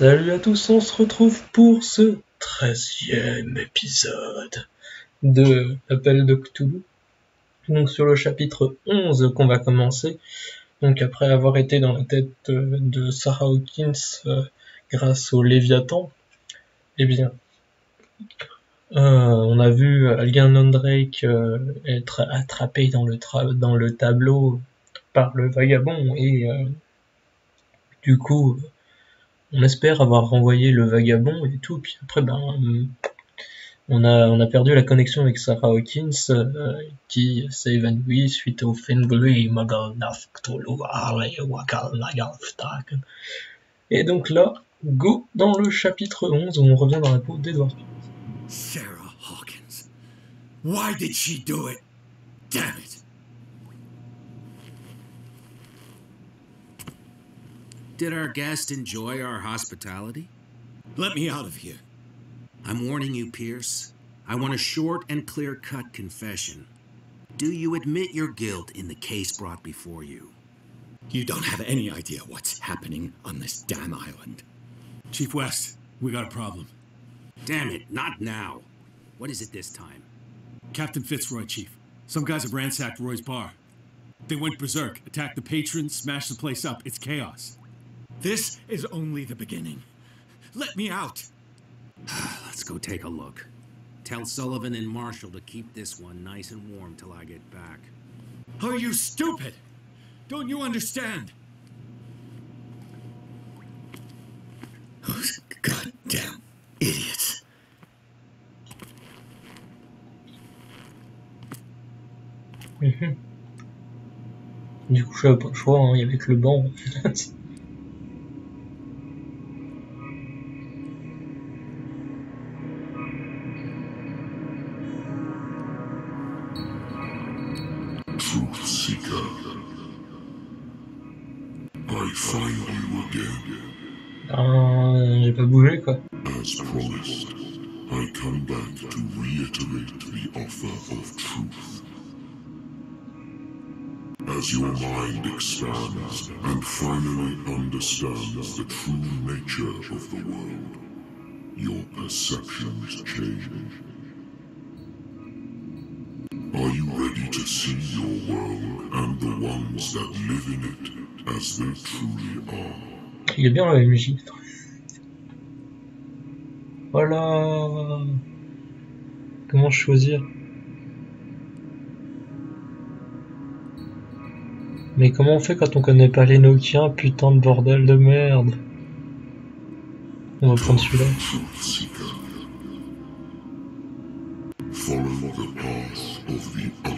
Salut à tous, on se retrouve pour ce treizième épisode de Appel de Cthulhu. Donc sur le chapitre 11 qu'on va commencer. Donc après avoir été dans la tête de Sarah Hawkins euh, grâce au Léviathan, eh bien, euh, on a vu Algernon Drake euh, être attrapé dans le tableau par le vagabond et du coup on espère avoir renvoyé le vagabond et tout, puis après, ben, on a, on a perdu la connexion avec Sarah Hawkins, euh, qui s'est évanouie suite au Fengli Et donc là, go dans le chapitre 11 où on revient dans la peau d'Edward Sarah Hawkins. Why did she do it? Damn it. Did our guest enjoy our hospitality? Let me out of here. I'm warning you, Pierce. I want a short and clear cut confession. Do you admit your guilt in the case brought before you? You don't have any idea what's happening on this damn island. Chief West, we got a problem. Damn it, not now. What is it this time? Captain Fitzroy, Chief. Some guys have ransacked Roy's bar. They went berserk, attacked the patrons, smashed the place up. It's chaos. This is only the beginning. Let me out. Let's go take a look. Tell Sullivan and Marshall to keep this one nice and warm till I get back. Are you stupid? Don't you understand? Those goddamn idiots. Mhm. Du coup, j'avais pas le choix, hein, il y avait que le banc. mind expands and finally understands the true nature of the world, your perceptions change. Are you ready to see your world and the ones that live in it as they truly are? Il est bien la MJ. Voilà. Comment choisir Mais comment on fait quand on connaît pas les Nokiens Putain de bordel de merde? On va prendre celui-là. Follow the path of the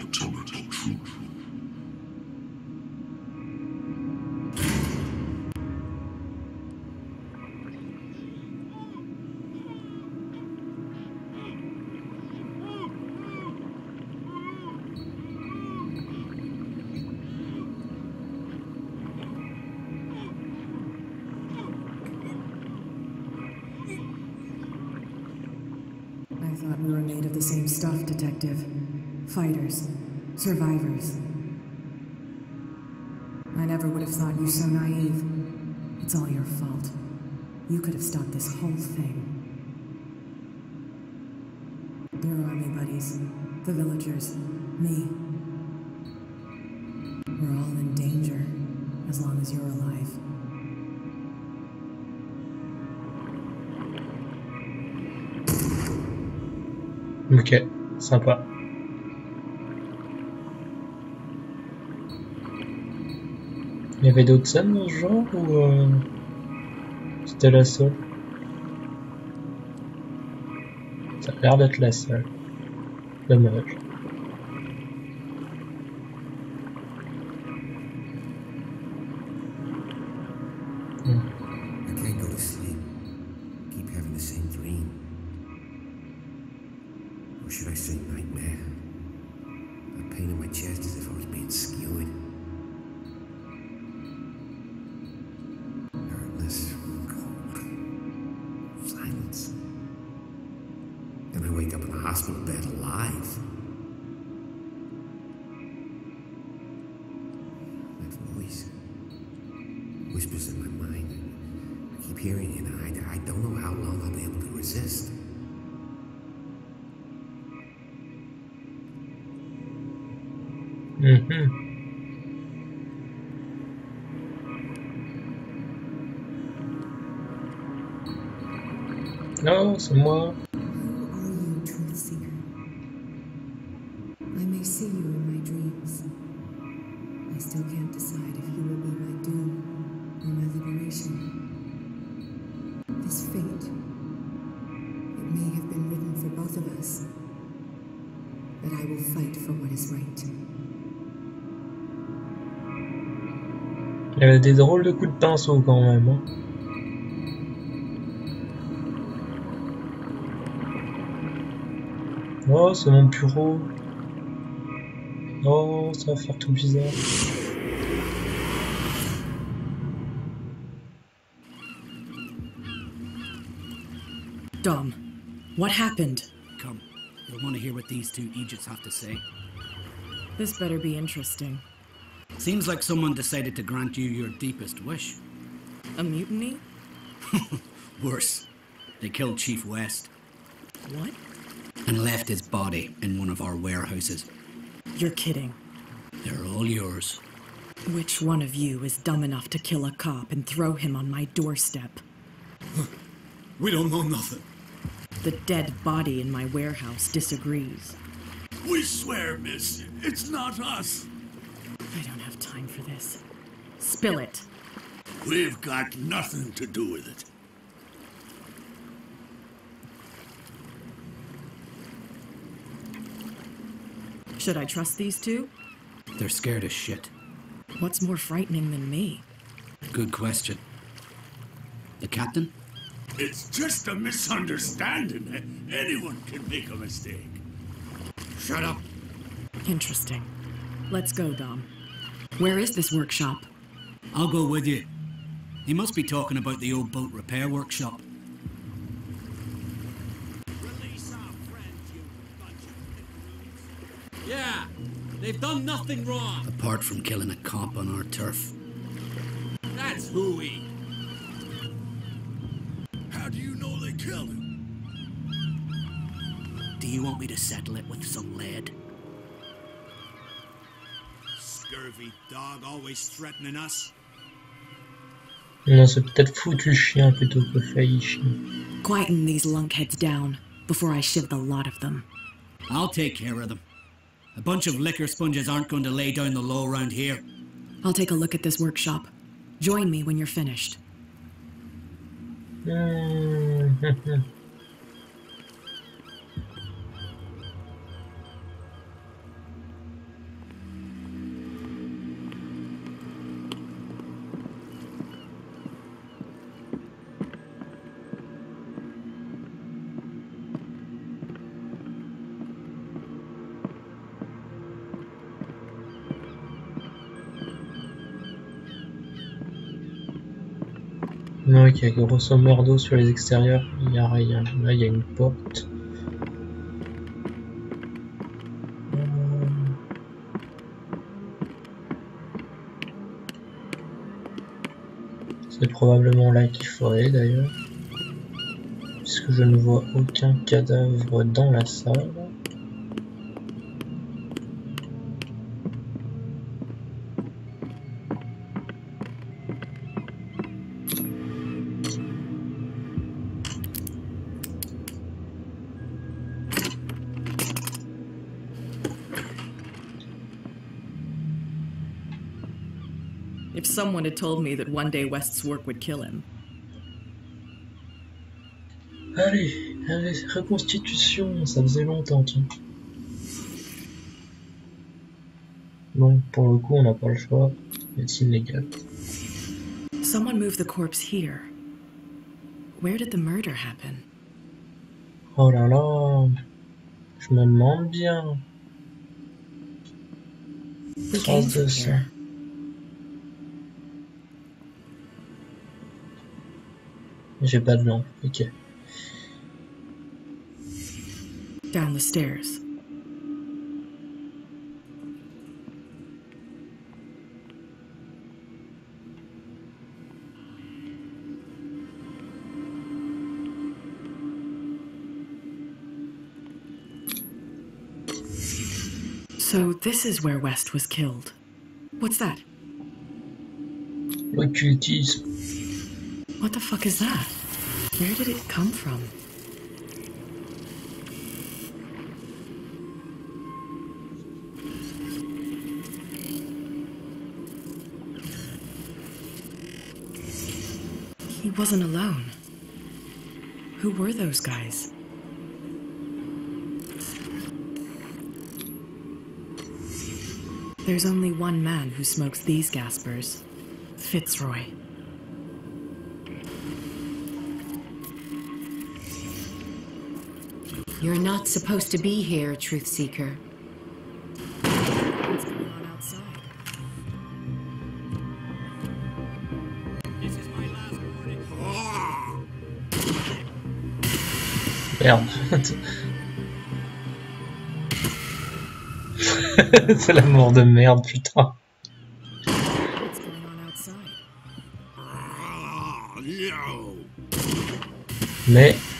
Your the villagers, me. We're all in danger, as long as you're alive. Ok, sympa. Il y avait d'autres scènes dans ce genre ou euh, c'était la seule Ça a l'air d'être la seule. Dommage. Wake up in a hospital bed alive. That voice whispers in my mind. I keep hearing it. and I, I don't know how long I'll be able to resist. Mm-hmm. Non, c'est Des drôles de coups de pinceau quand même. hein. Oh, c'est mon bureau. Oh, ça va faire tout bizarre. Dom, what happened? Come, you'll want to hear what these two Egypts have to say. This better be interesting. Seems like someone decided to grant you your deepest wish. A mutiny? Worse, they killed Chief West What? and left his body in one of our warehouses. You're kidding. They're all yours. Which one of you is dumb enough to kill a cop and throw him on my doorstep? We don't know nothing. The dead body in my warehouse disagrees. We swear, miss, it's not us. I don't have time for this. Spill it. We've got nothing to do with it. Should I trust these two? They're scared as shit. What's more frightening than me? Good question. The captain? It's just a misunderstanding. Anyone can make a mistake. Shut up. Interesting. Let's go, Dom. Where is this workshop? I'll go with you. He must be talking about the old boat repair workshop. Yeah, they've done nothing wrong. Apart from killing a cop on our turf. That's hooey. How do you know they killed him? Do you want me to settle it with some lead? Scurvy dog always threatening us. Non, c'est peut-être foutu chien plutôt que failli chien. Quieten these lunkheads down before I shiv the lot of them. I'll take care of them. A bunch of liquor sponges aren't going to lay down the law around here. I'll take a look at this workshop. Join me when you're finished. Hmm. ok, grosso modo sur les extérieurs, il n'y a rien. Là, il y a une porte. C'est probablement là qu'il faut aller d'ailleurs. Puisque je ne vois aucun cadavre dans la salle. Someone had told me that one day West's work would kill him, Allez, allez, reconstitution, ça faisait longtemps. tiens. Bon, pour le coup, on n'a pas le choix. C'est illégal. someone moved the corpse here. Where did the murder happen? Oh là là, je me demande bien. We came from here. J'ai pas de lampe, ok. Down the stairs. So this is where West was killed. What's that? Occultisme. What the fuck is that? Where did it come from? He wasn't alone. Who were those guys? There's only one man who smokes these gaspers Fitzroy. You're not supposed to be here, Truth Seeker. What's going on outside? This is my last warning. Merde. C'est la mort de merde, putain. What's going on outside? No! Mais.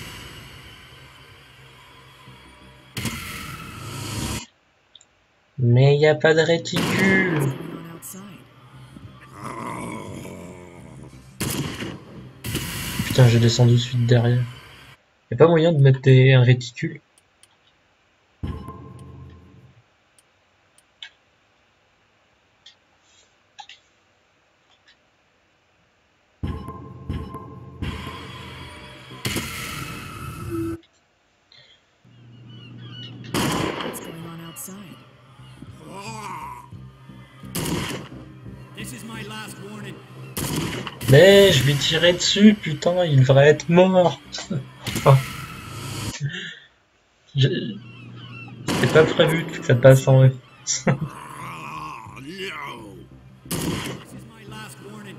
Pas de réticule. Putain, j'ai descendu suite derrière. Y a pas moyen de mettre un réticule? Lui tirais dessus, putain, il devrait être mort. J'ai- C'était pas prévu que ça passe en Ah, warning.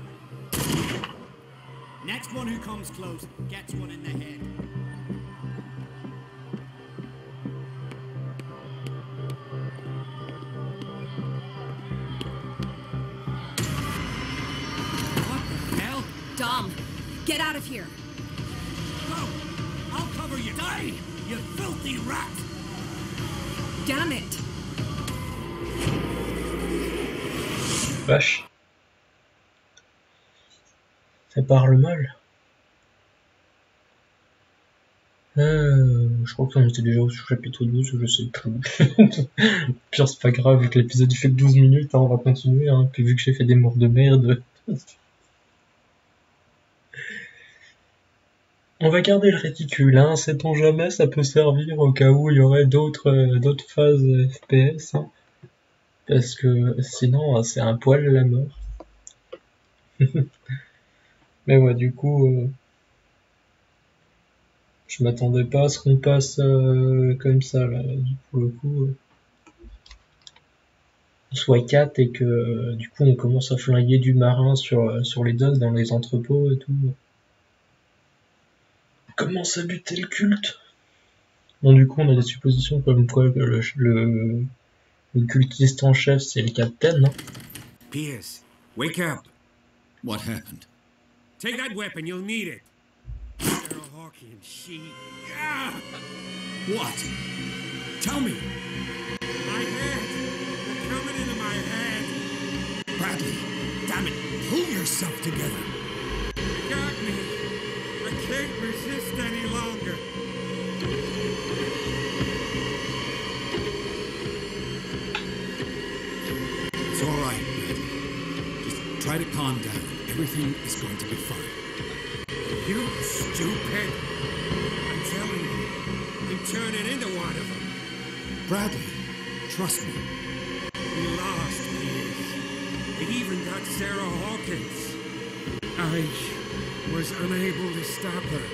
Next one who comes close gets one in the head. Dom, get out of here. Go! I'll cover you. Die, you filthy rat! Damn it. Vache. Ça parle mal. Euh, je crois qu'on était déjà au chapitre 12, je sais plus. Pire, c'est pas grave, vu que l'épisode il fait que 12 minutes, hein, on va continuer. Hein. Puis vu que j'ai fait des morts de merde. On va garder le réticule, hein, sait-on jamais, ça peut servir au cas où il y aurait d'autres euh, d'autres phases FPS. Hein. Parce que sinon, euh, c'est un poil la mort. Mais ouais, du coup, euh, je m'attendais pas à ce qu'on passe euh, comme ça, là. Du- Pour le coup, euh, soit 4 et que euh, du coup on commence à flinguer du marin sur, sur les docks, dans les entrepôts et tout. On commence à buter le culte. Bon, du coup, on a des suppositions comme quoi que le, le, le cultiste en chef, c'est le capitaine, hein. Pierce, wake up. What happened? Take that weapon, you'll need it. Sarah Hawkins, she. Ah! What? Tell me. My head! They're coming into my head! Bradley, damn it, pull yourself together. Can't resist any longer! It's all right, Bradley. Just try to calm down. Everything is going to be fine. You stupid! I'm telling you, I'm turning into one of them. Bradley, trust me. We lost Pierce. They even got Sarah Hawkins. I was unable to stop her.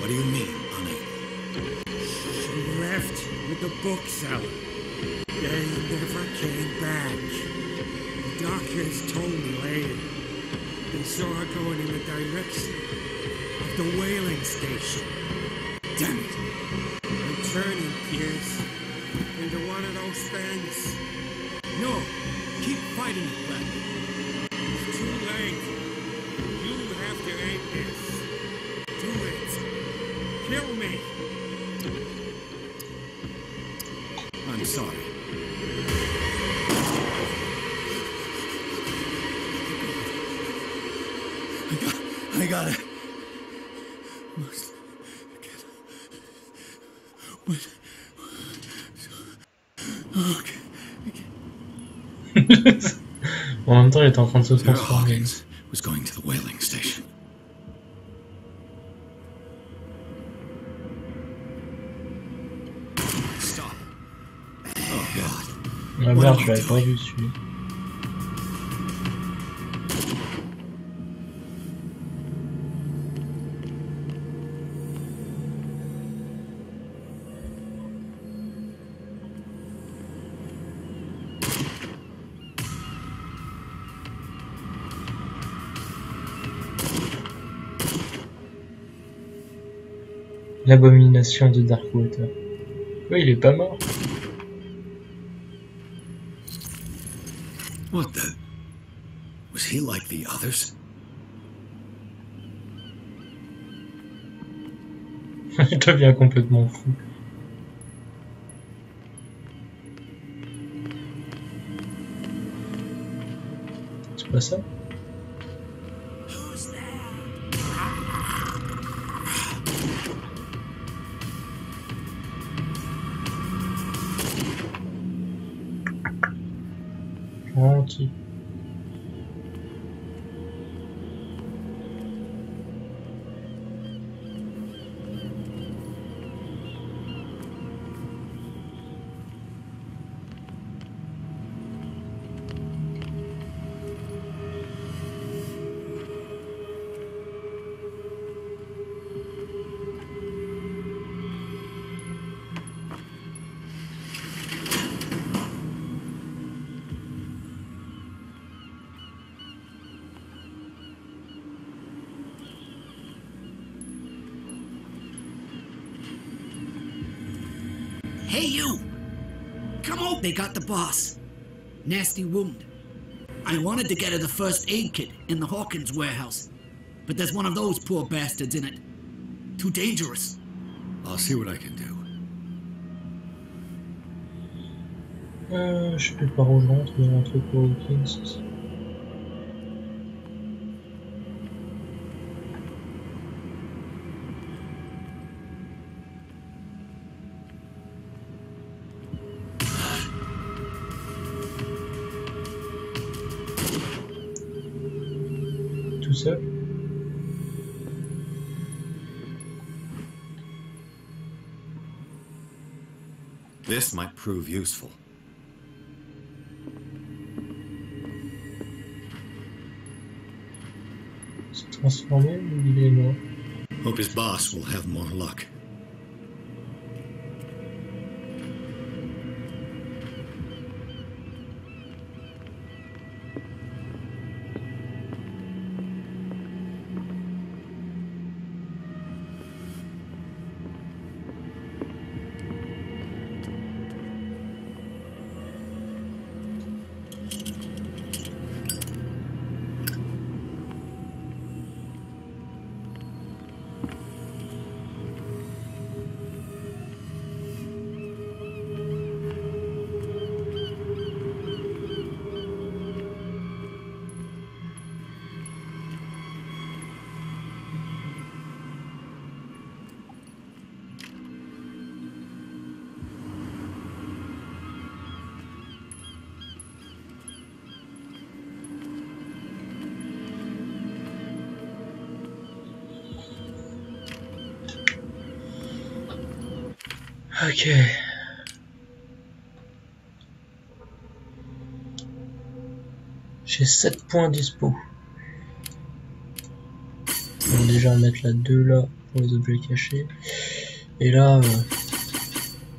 What do you mean, unable? She left with the bookseller. They never came back. The doctors told me later. They saw her going in the direction of the whaling station. Damn it. I'm turning, Pierce, into one of those things. No, keep fighting gotta. en même temps, il était en train de se Sarah transformer. Hawkins was going to the whaling station. Stop. Oh God. Ah merde, je l'avais pas vu celui L'abomination de Darkwater. Oui, il est pas mort. What the? Was he like the others? il devient complètement fou. C'est pas ça? Hey, you! Come on! They got the boss. Nasty wound. I wanted to get her the first aid kit in the Hawkins warehouse, but there's one of those poor bastards in it. Too dangerous. I'll see what I can do. Euh, je sais pas où je rentre, mais un truc pour Hawkins. This might prove useful. s'est transformé ou il est mort Hope his boss will have more luck. Ok. J'ai 7 points dispo. On va déjà mettre la 2 là pour les objets cachés. Et là, euh,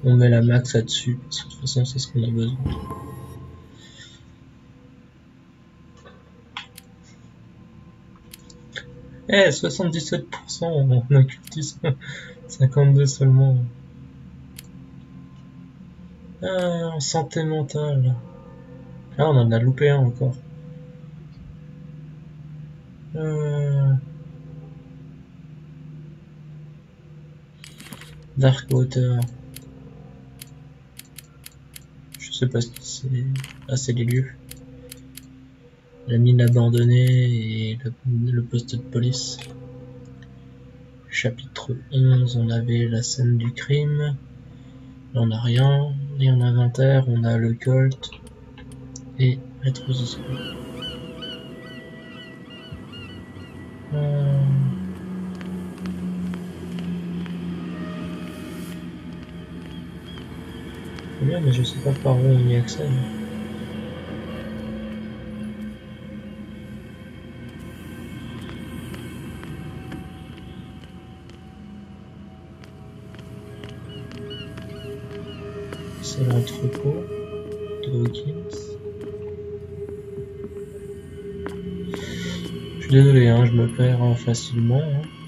on met la max là-dessus. De toute façon, c'est ce qu'on a besoin. Eh, 77% en occultisme. 52 seulement. Ah, santé mentale. Ah, on en a loupé un encore. Euh... Darkwater. Je sais pas ce que c'est. Ah, c'est les lieux. La mine abandonnée et le, le poste de police. chapitre 11, on avait la scène du crime. Là, on n'a rien. Et en inventaire, on a le Colt et Zizou. Euh... Bien, mais je sais pas par où on y accède. Je suis désolé, hein, je me perds hein, facilement. hein.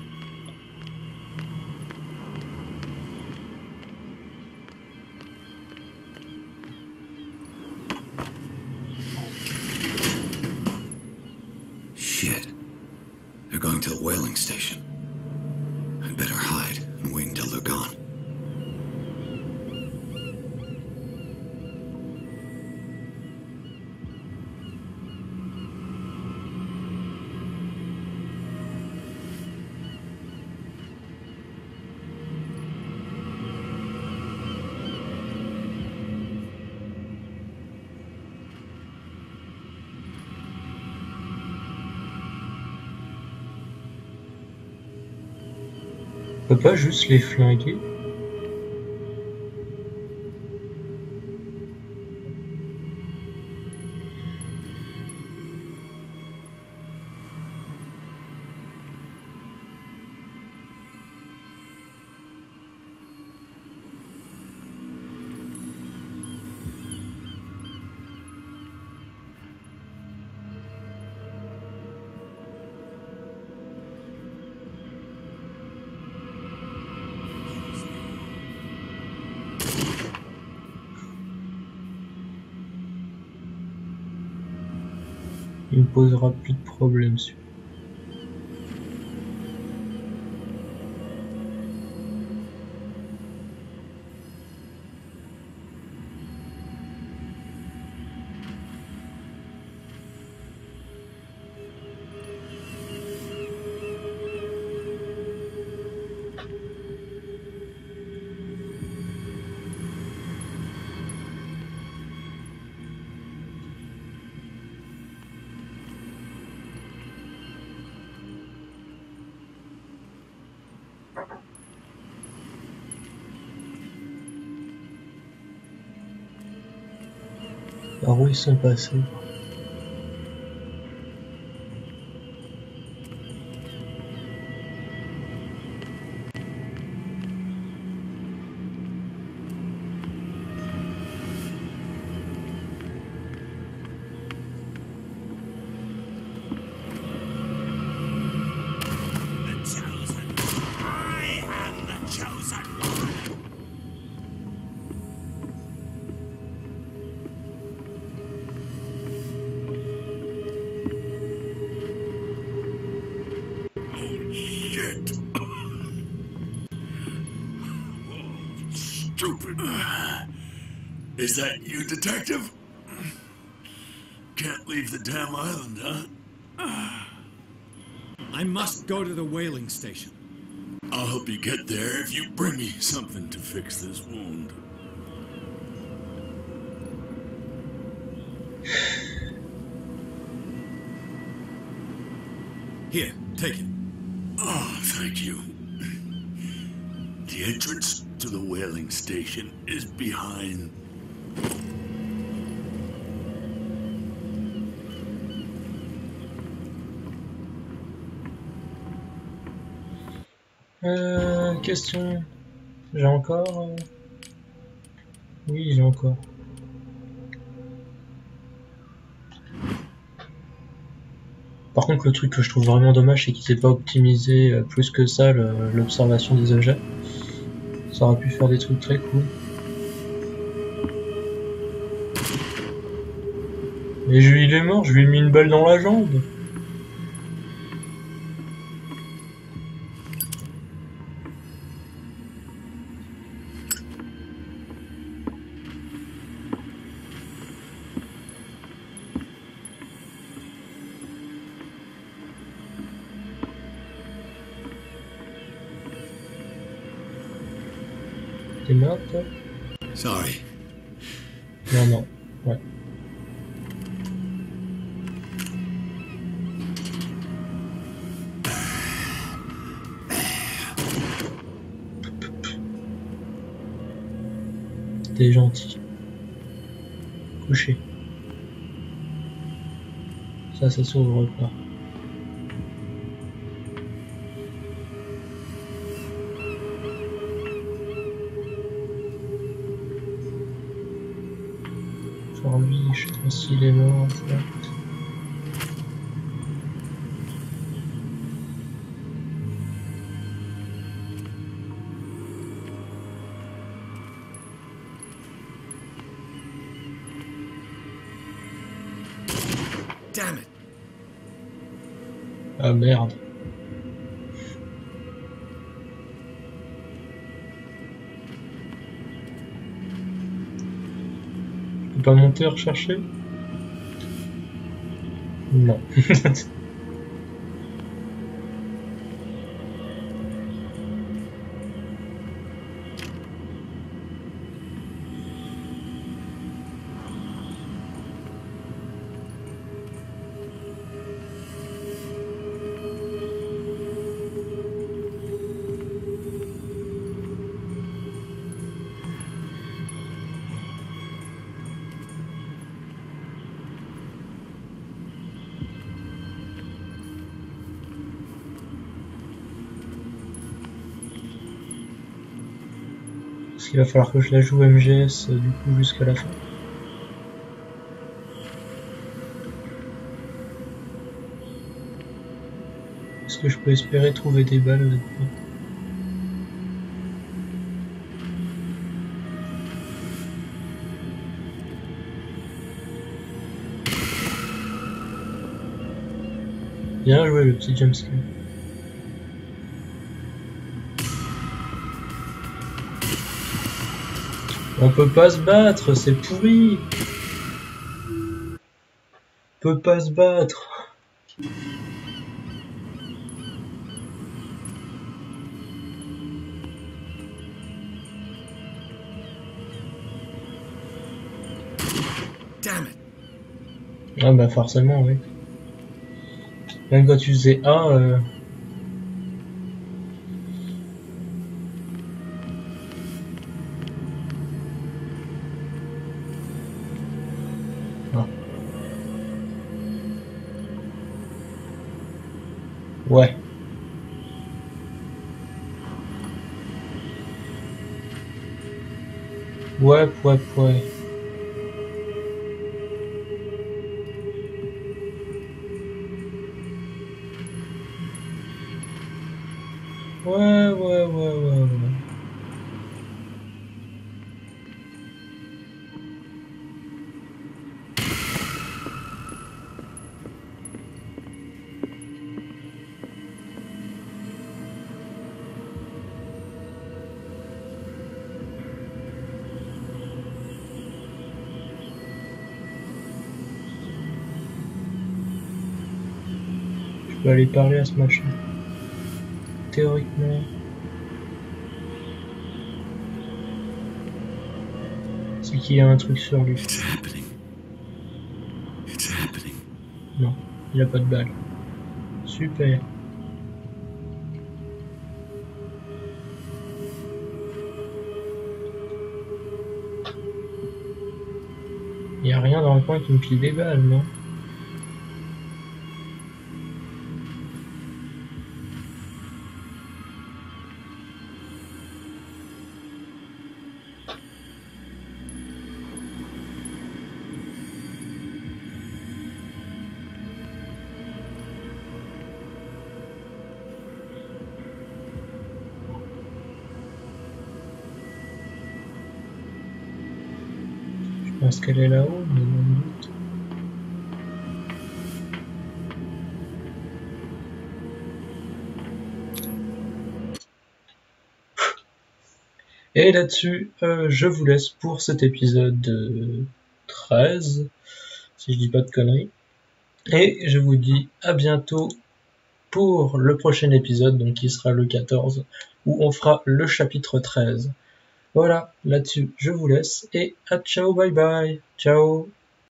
Peut pas juste les flinguer? il posera plus de problèmes. Par où ils sont passés Oh. Stupid. Is that you, detective? Can't leave the damn island, huh? I must go to the whaling station. I'll help you get there if you bring me something to fix this wound. Here, take it. Thank you. The entrance to the whaling station is behind. Euh, question. J'ai encore. euh, Oui, j'ai encore. Par contre, le truc que je trouve vraiment dommage, c'est qu'ils aient pas optimisé euh, plus que ça l'observation des objets. Ça aurait pu faire des trucs très cool. Mais je, il est mort, je lui ai mis une balle dans la jambe. Ça, ça s'ouvre pas. Genre je sais pas s'il est mort était recherché Non. qu'il va falloir que je la joue MGS euh, du coup jusqu'à la fin. Est-ce que je peux espérer trouver des balles là-dedans Bien joué le petit jumpscare. On peut pas se battre, c'est pourri. On peut pas se battre. Damn it! Ah bah forcément, oui. Même quand tu faisais A, euh... Ouais, ouais. Ouais, ouais, ouais, ouais, peux aller parler à ce machin. Théoriquement. C'est qu'il y a un truc sur lui. It's happening. It's happening. Non, il a pas de balle. Super. Il a rien dans le coin qui me file des balles, non? Pense qu'elle est là-haut. Et là-dessus, euh, je vous laisse pour cet épisode euh, 13, si je dis pas de conneries. Et je vous dis à bientôt pour le prochain épisode, donc qui sera le 14, où on fera le chapitre 13. Voilà, là-dessus, je vous laisse et à ciao, bye bye. Ciao.